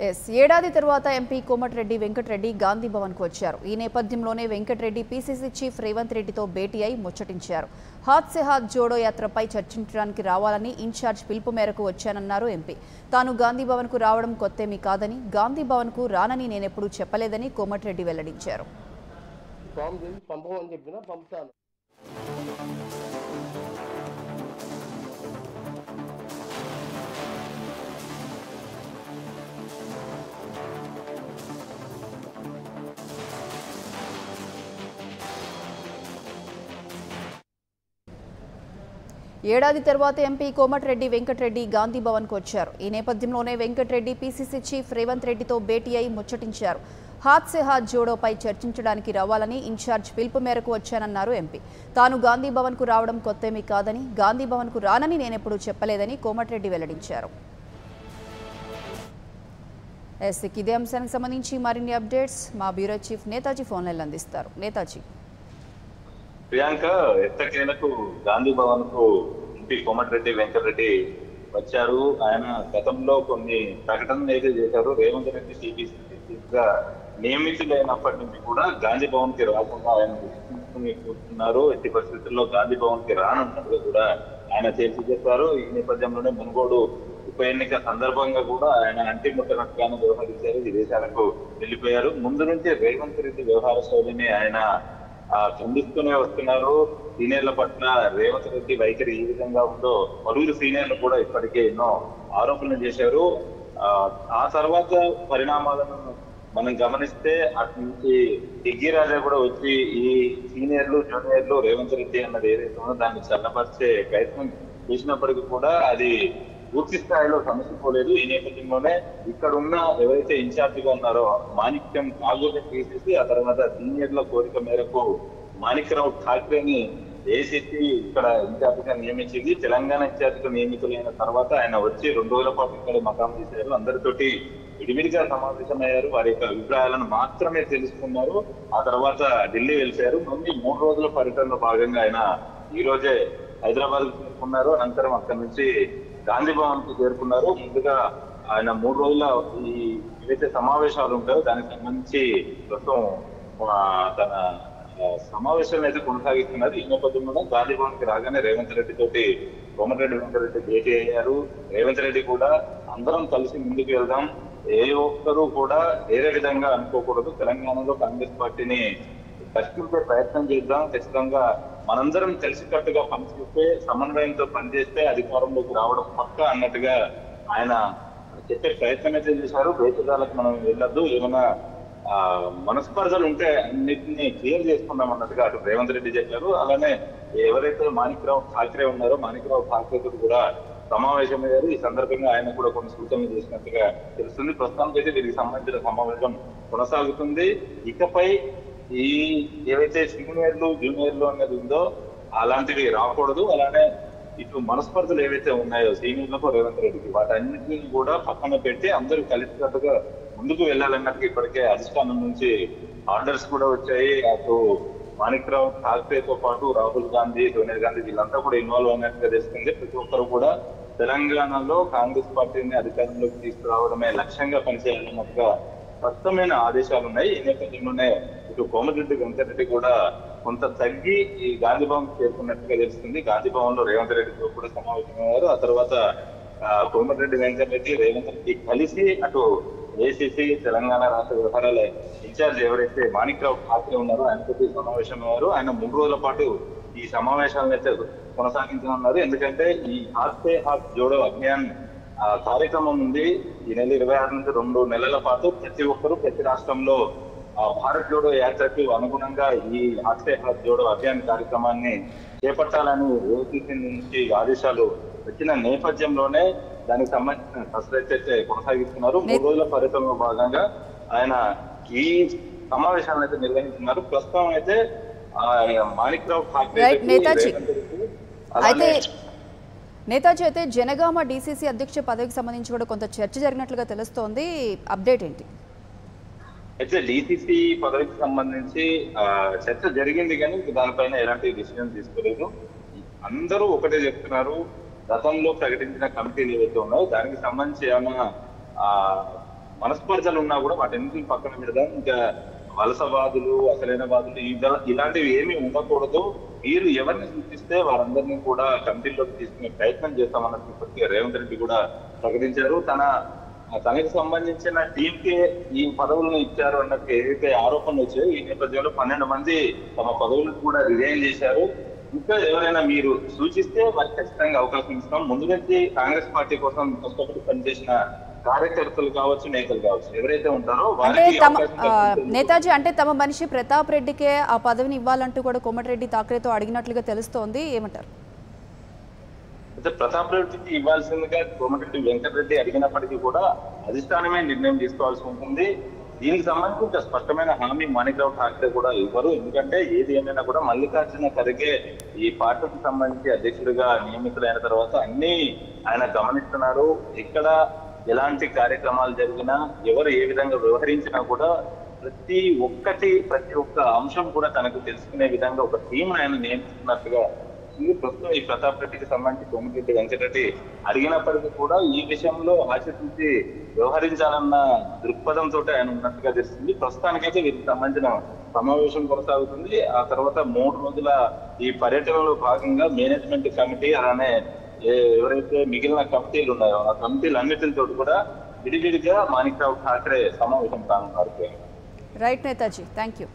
Yes ఏడాది తర్వాత MP Komatireddy Venkatreddy Gandhi భవన్కు వచ్చారు. ఈ నేపథ్యంలోనే వెంకటరెడ్డి పీసీసీ చీఫ్ రేవంత్ రెడ్డితో భేటీ అయి ముచ్చటించారు. హాత్ సే హాత్ జోడో యాత్రపై చర్చించడానికి రావాలని ఇన్ఛార్జ్ పిలుపు మేరకు వచ్చానన్నారు ఎంపీ. తాను గాంధీ భవన్కు రావడం కొత్తేమీ కాదని గాంధీ భవన్కు రానని నేనెప్పుడూ చెప్పలేదని కోమటిరెడ్డి వెల్లడించారు. పంపమని చెప్పినా పంపుతాను. ఏడాది తర్వాత ఎంపీ కోమటిరెడ్డి వెంకటరెడ్డి గాంధీ భవన్కు వచ్చారు. ఈ నేపథ్యంలోనే వెంకటరెడ్డి పీసీసీ చీఫ్ రేవంత్ రెడ్డితో భేటీ అయి ముచ్చటించారు. హాత్ సే హాత్ జోడోపై చర్చించడానికి రావాలని ఇన్ఛార్జ్ పిలుపు మేరకు వచ్చానన్నారు ఎంపీ. తాను గాంధీ భవన్కు రావడం కొత్తేమీ కాదని గాంధీ భవన్కు రానని నేనెప్పుడూ చెప్పలేదని కోమటిరెడ్డి వెల్లడించారు. ఎస్ ఇదే అంశానికి సంబంధించి మరిన్ని అప్డేట్స్ మా బ్యూరో చీఫ్ నేతాజీ ఫోన్లైన్లు అందిస్తారు. నేతాజీ. ప్రియాంక ఎట్టకేలకు గాంధీ భవన్కు ఎంపీ కోమటిరెడ్డి వెంకటరెడ్డి వచ్చారు. ఆయన గతంలో కొన్ని ప్రకటనలు అయితే చేశారు. రేవంత్ రెడ్డి సిపిసి చీఫ్గా నియమితులైనప్పటి నుంచి కూడా గాంధీ భవన్కి రాకుండా ఆయన కూర్చున్నారు. ఎట్టి పరిస్థితుల్లో గాంధీ భవన్కి రానున్నట్లు కూడా ఆయన చేసి చెప్పారు. ఈ నేపథ్యంలోనే మునుగోడు ఉప ఎన్నిక సందర్భంగా కూడా ఆయన అంటి ముట్టనట్టుగానే వ్యవహరించారు. విదేశాలకు వెళ్ళిపోయారు. ముందు నుంచి రేవంత్ రెడ్డి వ్యవహార శైలిని ఆయన ఖండిస్తూనే వస్తున్నారు. సీనియర్ల పట్ల రేవంత్ రెడ్డి వైఖరి ఏ విధంగా ఉందో పలువురు సీనియర్లు కూడా ఇప్పటికే ఎన్నో ఆరోపణలు చేశారు. ఆ, తర్వాత పరిణామాలను మనం గమనిస్తే అటు నుంచి డిగ్గి రాజా కూడా వచ్చి ఈ సీనియర్లు జూనియర్లు రేవంత్ రెడ్డి అన్నది ఏదైతే ఉందో దాన్ని చల్లపరిచే ప్రయత్నం చేసినప్పటికీ కూడా అది పూర్తి స్థాయిలో సమసిపోలేదు ఈ నేపథ్యంలోనే ఇక్కడ ఉన్న ఎవరైతే ఇన్ఛార్జిగా ఉన్నారో మాణిక్యం ఠాగూర్ తీసేసి ఆ తర్వాత సీనియర్ల కోరిక మేరకు మాణిక్యరావు ఠాక్రేని ఏసీసీ ఇక్కడ ఇన్ఛార్జిగా నియమించింది. తెలంగాణ ఇన్ఛార్జిగా నియమితులైన తర్వాత ఆయన వచ్చి రెండు రోజుల పాటు ఇక్కడ మకాం చేశారు అందరితోటి విడివిడిగా సమావేశమయ్యారు. వారి యొక్క అభిప్రాయాలను మాత్రమే తెలుసుకున్నారు. ఆ తర్వాత ఢిల్లీ వెళ్ళారు మళ్ళీ మూడు రోజుల పర్యటనలో భాగంగా ఆయన ఈ రోజే హైదరాబాద్ చేరుకున్నారు. అనంతరం అక్కడి నుంచి గాంధీ భవన్కు చేరుకున్నారు. ముందుగా ఆయన మూడు రోజుల ఈ ఏవైతే సమావేశాలు ఉంటాయో దానికి సంబంధించి ప్రస్తుతం తన ఆ, సమావేశాలను అయితే కొనసాగిస్తున్నారు. ఈ నేపథ్యంలో గాంధీ భవన్కి రాగానే రేవంత్ రెడ్డి తోటి కోమటిరెడ్డి వెంకరెడ్డి భేటీ అయ్యారు. రేవంత్ రెడ్డి కూడా అందరం కలిసి ముందుకు వెళ్దాం. ఏ ఒక్కరూ కూడా వేరే విధంగా అనుకోకూడదు. తెలంగాణలో కాంగ్రెస్ పార్టీని పరిష్కరించే ప్రయత్నం చేద్దాం. ఖచ్చితంగా మనందరం కలిసికట్టుగా పనిచేస్తే సమన్వయంతో పనిచేస్తే అధికారంలోకి రావడం పక్క అన్నట్టుగా ఆయన చెప్పే ప్రయత్నం అయితే చేశారు. భేదదాలకు మనం వెళ్ళొద్దు. ఏమైనా ఆ మనస్పర్ధలు ఉంటే అన్నిటిని క్లియర్ చేసుకుందాం అన్నట్టుగా అటు రేవంత్ రెడ్డి చెప్పారు. అలానే ఎవరైతే మాణిక్రావు ఠాక్రే ఉన్నారో మాణిక్రావు ఠాక్రే కూడా సమావేశమయ్యారు. ఈ సందర్భంగా ఆయన కూడా కొన్ని సూచనలు చేసినట్టుగా తెలుస్తుంది. ప్రస్తుతానికి అయితే వీరికి సంబంధించిన సమావేశం కొనసాగుతుంది. ఇకపై ఈ ఏవైతే సీనియర్లు జూనియర్లు అనేది ఉందో అలాంటివి రాకూడదు. అలానే ఇటు మనస్పర్ధలు ఏవైతే ఉన్నాయో సీనియర్లకు రేవంత్ రెడ్డికి వాటన్నిటిని కూడా పక్కన పెట్టి అందరూ కలిసికట్టుగా ముందుకు వెళ్ళాలన్నట్టు ఇప్పటికే అధిష్టానం నుంచి ఆర్డర్స్ కూడా వచ్చాయి. అటు మాణిక్రావు ఠాక్రేతో పాటు రాహుల్ గాంధీ సోనియా గాంధీ వీళ్ళంతా కూడా ఇన్వాల్వ్ అయినట్టుగా తెలుస్తుంది. ప్రతి ఒక్కరు కూడా తెలంగాణలో కాంగ్రెస్ పార్టీని అధికారంలోకి తీసుకురావడమే లక్ష్యంగా పనిచేయాలన్నట్టుగా స్పష్టమైన ఆదేశాలు ఉన్నాయి ఈ నేపథ్యంలోనే ఇటు కోమటిరెడ్డి వెంకటరెడ్డి కూడా కొంత తగ్గి ఈ గాంధీ భవన్ చేరుకున్నట్టుగా తెలుస్తుంది. గాంధీ భవన్లో రేవంత్ రెడ్డితో కూడా సమావేశమయ్యారు ఆ తర్వాత కోమటిరెడ్డి వెంకటరెడ్డి రేవంత్ రెడ్డి కలిసి అటు ఏసీసీ తెలంగాణ రాష్ట్ర వ్యవహారాల ఇన్ఛార్జ్ ఎవరైతే మాణిక్రావు ఠాక్రే ఉన్నారో ఆయనతో సమావేశమయ్యారు ఆయన మూడు రోజుల పాటు ఈ సమావేశాలను అయితే కొనసాగించనున్నారు. ఎందుకంటే ఈ హాత్ పే హాత్ జోడో అభియాన్ ఆ కార్యక్రమం ఉంది. ఈ నెల ఇరవై ఆరు నుంచి రెండు నెలల పాటు ప్రతి ఒక్కరూ ప్రతి రాష్ట్రంలో భారత్ జోడో యాత్రకు అనుగుణంగా ఈ పే హాత్ జోడో అభియాన్ కార్యక్రమాన్ని చేపట్టాలని ఏసీసీ నుంచి ఆదేశాలు వచ్చిన నేపథ్యంలోనే దానికి సంబంధించిన కసరత్తు అయితే కొనసాగిస్తున్నారు. మూడు రోజుల పర్యటనలో భాగంగా ఆయన ఈ సమావేశాలను అయితే నిర్వహిస్తున్నారు. ప్రస్తుతం అయితే మాణిక్రావు ఠాక్రే అయితే నేతాజీ అయితే జనగామ డీసీసీ అధ్యక్ష పదవికి సంబంధించి కూడా కొంత చర్చ జరిగినట్లుగా తెలుస్తోంది. అప్డేట్ ఏంటి? అయితే డిసిసి పదవికి సంబంధించి చర్చ జరిగింది కానీ దానిపైన ఎలాంటి డిసిజన్ తీసుకోలేదు. అందరూ ఒకటే చెప్తున్నారు గతంలో ప్రకటించిన కమిటీలు ఏవైతే ఉన్నాయో దానికి సంబంధించి ఏమైనా ఆ, మనస్పర్ధలు ఉన్నా కూడా వాటన్నిటిని పక్కన పెడదాం. ఇంకా వలసవాదులు అసలైన వాదులు ఇలాంటివి ఏమీ ఉండకూడదు. మీరు ఎవరిని సూచిస్తే వారందరినీ కూడా కమిటీలోకి తీసుకునే ప్రయత్నం చేస్తామన్నట్టు ఇప్పటికే రేవంత్ రెడ్డి కూడా ప్రకటించారు. తన తనకి సంబంధించిన టీం కి ఈ పదవులను ఇచ్చారు అన్నట్టు ఏదైతే ఆరోపణలు వచ్చాయో ఈ నేపథ్యంలో పన్నెండు మంది తమ పదవులకు కూడా రిజైన్ చేశారు. ఇంకా ఎవరైనా మీరు సూచిస్తే వారికి ఖచ్చితంగా అవకాశం ఇస్తాం. ముందు నుంచి కాంగ్రెస్ పార్టీ కోసం కష్టపడి పనిచేసిన కార్యకర్తలు కావచ్చు నేతలు కావచ్చు ఎవరైతే ఉంటారో అంటే తమ నేతాజీ అంటే తమ మనిషి ప్రతాప్ రెడ్డికే ఆ పదవిని ఇవ్వాలంటూ కూడా కోమటిరెడ్డి తాకరేతో అడిగినట్లుగా తెలుస్తోంది. ఏమంటారు? అయితే ప్రతాప్ రెడ్డికి ఇవ్వాల్సిందిగా కోమటిరెడ్డి వెంకటరెడ్డి అడిగినప్పటికీ కూడా అధిష్టానమే నిర్ణయం తీసుకోవాల్సి ఉంటుంది. దీనికి సంబంధించి ఇంకా స్పష్టమైన హామీ మాణిక్రావు ఠాక్రే కూడా ఇవ్వరు. ఎందుకంటే ఏది ఏమైనా కూడా మల్లికార్జున ఖర్గే ఈ పార్టీకి సంబంధించి అధ్యక్షుడిగా నియమితులైన తర్వాత అన్ని ఆయన గమనిస్తున్నారు. ఎక్కడ ఎలాంటి కార్యక్రమాలు జరిగినా ఎవరు ఏ విధంగా వ్యవహరించినా కూడా ప్రతి ఒక్కటి ప్రతి ఒక్క అంశం కూడా తనకు తెలుసుకునే విధంగా ఒక టీం ఆయన నియమిస్తున్నట్టుగా ఇది ప్రస్తుతం ఈ ప్రతాప్ రెడ్డికి సంబంధించి కోమటిరెడ్డి వెంకటరెడ్డి అడిగినప్పటికీ కూడా ఈ విషయంలో ఆశించి వ్యవహరించాలన్న దృక్పథంతో ఆయన ఉన్నట్టుగా తెలుస్తుంది. ప్రస్తుతానికైతే వీరికి సంబంధించిన సమావేశం కొనసాగుతుంది. ఆ తర్వాత మూడు రోజుల ఈ పర్యటనలో భాగంగా మేనేజ్మెంట్ కమిటీ అలానే ఎవరైతే మిగిలిన కమిటీలు ఉన్నాయో ఆ కమిటీలు అన్నిటితో కూడా విడివిడిగా మాణిక్రావు ఠాక్రే సమావేశం కానున్నారు. Right Netaji thank you